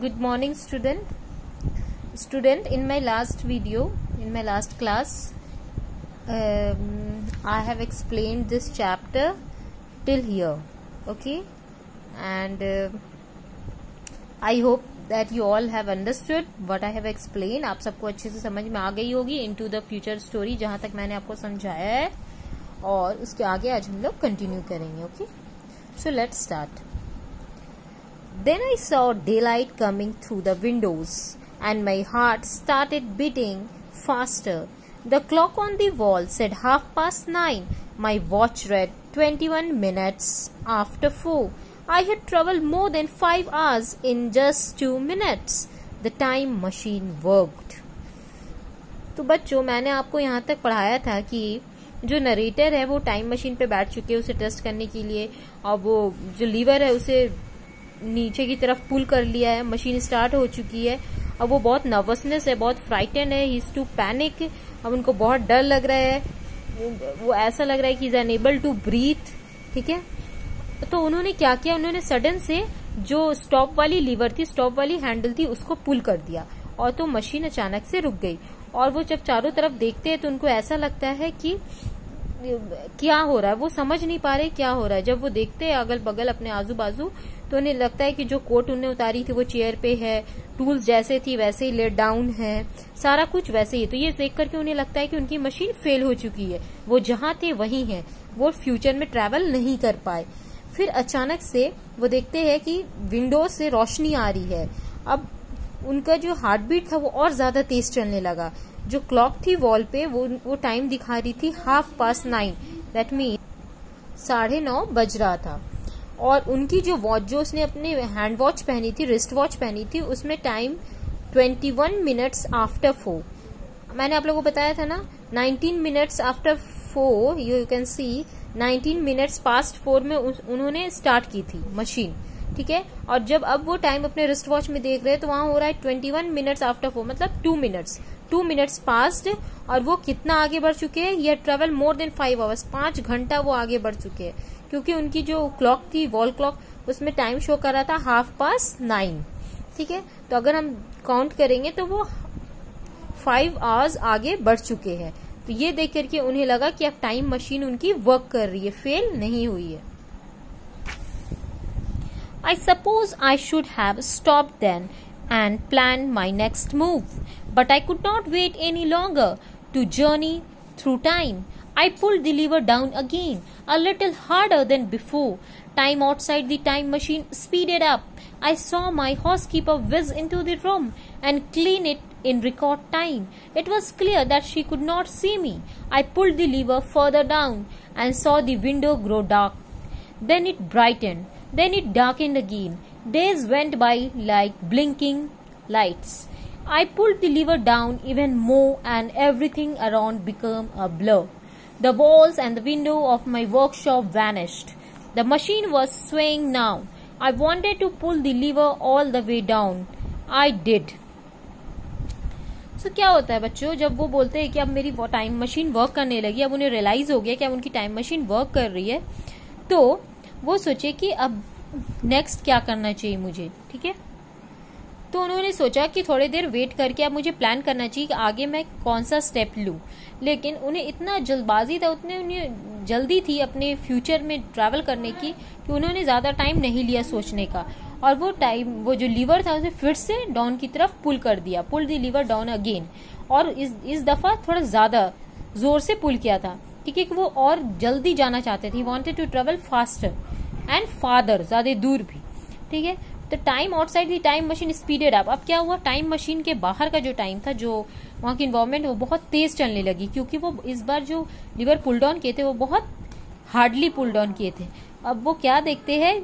good morning student student in my last video in my last class um, i have explained this chapter till here okay and uh, i hope that you all have understood what i have explained आप सबको अच्छे से समझ में आ गई होगी into the future story जहाँ तक मैंने आपको समझाया है और उसके आगे आज हम लोग कंटिन्यू करेंगे okay so let's start Then I saw daylight coming through the windows, and my heart started beating faster. The clock on the wall said half past nine. My watch read 21 minutes after four. I had traveled more than five hours in just two minutes. The time machine worked. तो बच्चों मैंने आपको यहाँ तक पढ़ाया था कि जो नरेटर है वो टाइम मशीन पे बैठ चुके हैं उसे टेस्ट करने के लिए और वो जो लीवर है उसे नीचे की तरफ़ पुल कर लिया है। मशीन स्टार्ट हो चुकी है। अब वो बहुत नर्वसनेस है, बहुत फ्राइटन है। ही टू पैनिक अब उनको बहुत डर लग रहा है। वो ऐसा लग रहा है कि इज़ अनेबल टू ब्रीथ ठीक है? तो उन्होंने क्या किया? उन्होंने सडन से जो स्टॉप वाली लीवर थी स्टॉप वाली हैंडल थी, उसको पुल कर दिया। और तो मशीन अचानक से रुक गई। और वो जब चारों तरफ़ देखते हैं तो उनको ऐसा लगता है कि, क्या हो रहा है? वो समझ नहीं पा रहे क्या हो रहा है। जब वो देखते हैं अगल बगल अपने आजू बाजू तो उन्हें लगता है कि जो कोट उन्हें उतारी थी वो चेयर पे है, टूल्स जैसे थी वैसे ही लेट डाउन है, सारा कुछ वैसे ही तो ये देख करके उन्हें लगता है कि उनकी मशीन फेल हो चुकी है। वो जहाँ थे वही है। वो फ्यूचर में ट्रेवल नहीं कर पाए। फिर अचानक से वो देखते हैं कि विंडो से रोशनी आ रही है। अब उनका जो हार्ट बीट था वो और ज़्यादा तेज चलने लगा। जो क्लॉक थी वॉल पे, वो वो टाइम दिखा रही थी half past nine. That mean साढ़े नौ बज रहा था। और उनकी जो वॉच जो उसने अपने हैंड वॉच पहनी थी रिस्ट वॉच पहनी थी, उसमें टाइम 21 मिनट्स आफ्टर फोर मैंने आप लोगों को बताया था ना 19 minutes after four you can see 19 minutes past four में उन्होंने स्टार्ट की थी मशीन ठीक है? और जब अब वो टाइम अपने रिस्ट वॉच में देख रहे हैं तो वहाँ हो रहा है 21 मिनट्स आफ्टर फोर मतलब two minutes two minutes past और वो कितना आगे बढ़ चुके हैं? ये travel more than five hours पाँच घंटा वो आगे बढ़ चुके हैं. क्योंकि उनकी जो क्लॉक थी वॉल क्लॉक उसमें टाइम शो कर रहा था हाफ़ पास नाइन ठीक है? तो अगर हम काउंट करेंगे तो वो फाइव आवर्स आगे बढ़ चुके हैं। तो ये देख करके उन्हें लगा कि अब टाइम मशीन उनकी वर्क कर रही है। फेल नहीं हुई है। I suppose I should have stop then and plan my next move but I could not wait any longer to journey through time. I pulled the lever down again, a little harder than before. Time outside the time machine speeded up. I saw my housekeeper whiz into the room and clean it in record time. It was clear that she could not see me. I pulled the lever further down and saw the window grow dark. Then it brightened. Then it darkened again. Days went by like blinking lights. I pulled the lever down even more and everything around became a blur. The walls and the window of my workshop vanished. The machine was swaying now. I wanted to pull the lever all the way down. I did. so, क्या होता है बच्चों जब वो बोलते हैं कि अब मेरी टाइम मशीन वर्क करने लगी अब उन्हें रियलाइज़ हो गया कि अब उनकी टाइम मशीन वर्क कर रही है तो वो सोचे कि अब नेक्स्ट क्या करना चाहिए मुझे ठीक है तो उन्होंने सोचा कि थोड़ी देर वेट करके अब मुझे प्लान करना चाहिए कि आगे मैं कौन सा स्टेप लूँ। लेकिन उन्हें इतना जल्दबाजी था, उतने उन्हें जल्दी थी अपने फ्यूचर में ट्रैवल करने की कि उन्होंने ज़्यादा टाइम नहीं लिया सोचने का। और वो टाइम वो जो लीवर था उसे फिर से डाउन की तरफ़ पुल कर दिया। Pull the lever down again और इस इस दफ़ा थोड़ा ज़्यादा ज़ोर से पुल किया था ठीक है वो और जल्दी जाना चाहते थे। Wanted to travel faster and farther ज़्यादा दूर भी। ठीक है? तो time outside the time machine speeded up अब क्या हुआ? टाइम मशीन के बाहर का जो टाइम था, जो वहाँ की इन्वायरमेंट वो बहुत तेज चलने लगी, क्योंकि वो इस बार जो लिवर पुल डाउन किए थे, वो बहुत हार्डली पुल डाउन किए थे। अब वो क्या देखते हैं?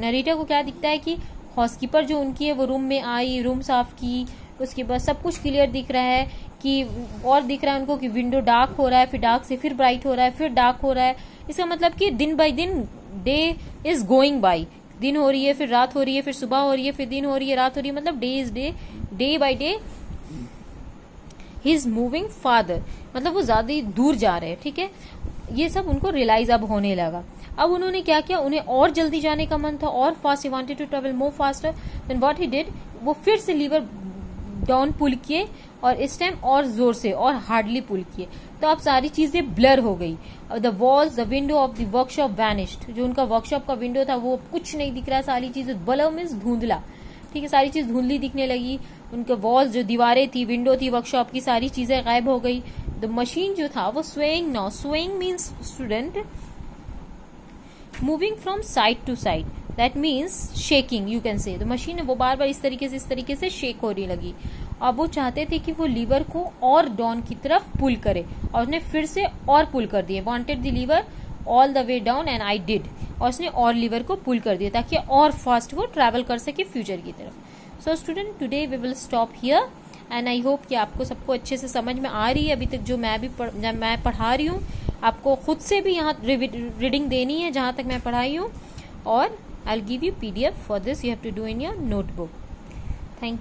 नरेटर को क्या दिखता है कि हाउसकीपर जो उनकी है, वो रूम में आई रूम साफ़ की, उसके बाद सब कुछ क्लियर दिख रहा है कि, और दिख रहा है उनको कि विंडो डार्क हो रहा है, फिर डार्क से फिर ब्राइट हो रहा है, फिर डार्क हो रहा है। इसका मतलब कि दिन बाई दिन डे इज़ गोइंग बाई दिन हो रही है, फिर रात हो रही है, फिर सुबह हो रही है, फिर दिन हो रही है, रात हो रही है मतलब day is day day by day he moving farther मतलब वो ज़्यादा दूर जा रहे हैं, ठीक है? ये सब उनको रियलाइज़ अब होने लगा। अब उन्होंने क्या किया? उन्हें और जल्दी जाने का मन था, और fast he wanted to travel more faster than what he did वो फिर से लीवर डाउन पुल किए और इस टाइम और ज़ोर से और हार्डली पुल किए। तो अब सारी चीज़ें ब्लर हो गई। The walls the window of the workshop vanished जो उनका वर्कशॉप का विंडो था, वो कुछ नहीं दिख रहा। सारी चीज़ें बलम मीन्स धुंधला। ठीक है, सारी चीज़ धुंधली दिखने लगी। उनके वॉल्स जो दीवारें थी विंडो थी वर्कशॉप की, सारी चीज़ें गायब हो गई। द मशीन जो था, वो swaying now swaying means student moving from side to side that means shaking you can say machine वो बार बार इस तरीके से इस तरीके से शेक होने लगी। और वो चाहते थे कि वो लीवर को और डाउन की तरफ़ पुल करे और उसने फिर से और पुल कर दिए। Wanted the lever all the way down and I did और उसने और लीवर को पुल कर दिया ताकि और फास्ट वो ट्रैवल कर सके फ्यूचर की तरफ़। So student today we will stop here and I hope कि आपको सबको अच्छे से समझ में आ रही है। अभी तक जो मैं भी पढ़, मैं पढ़ा रही हूँ आपको खुद से भी यहाँ रीडिंग देनी है, जहाँ तक मैं पढ़ाई हूँ। और I give you PDF for this you have to do in your notebook thank you